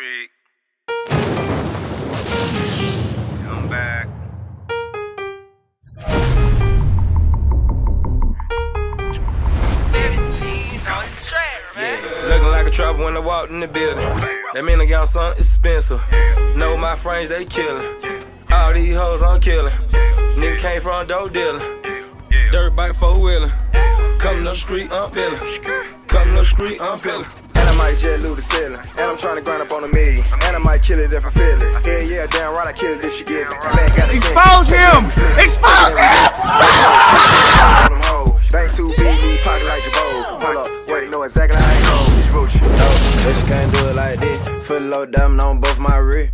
street. I'm back. Looking like a trapper when I walked in the building. That mean I got something expensive. Know my friends, they killin'. All these hoes I'm killin'. Nigga came from dope dealing. Dirt bike four wheeling. Come to the street, I'm peeling. Come to the street, I'm peeling. And I might jet loot the ceiling. And I'm trying to grind up on a million. And I might kill it if I feel it. Yeah, yeah, damn right, I kill it if she give it. Man, gotta Expose him! Expose him! Bank 2 B, need pocket like Jabot. Pull up, wait, no, exactly how I know. It's Boochie. No, she can't do it like this. Foot low diamond on both my rear.